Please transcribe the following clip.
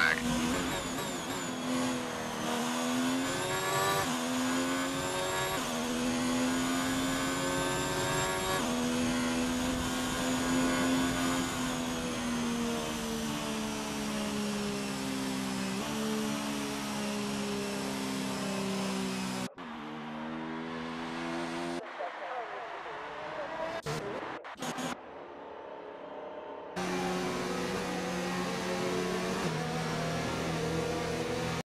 back.